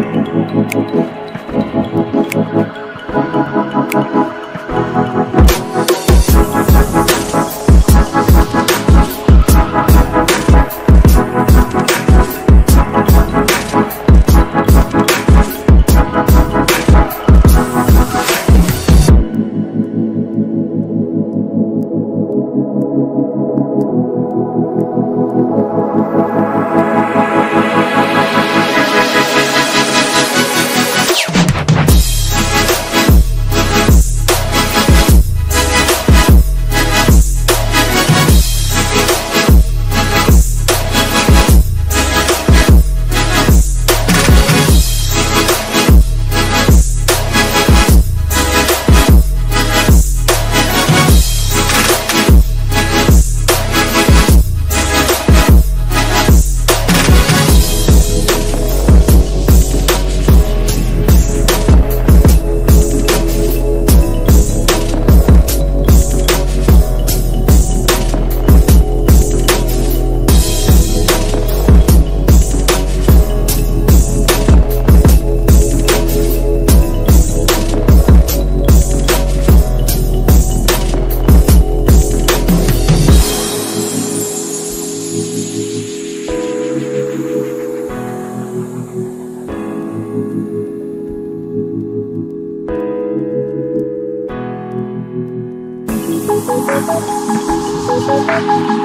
Thank you. back.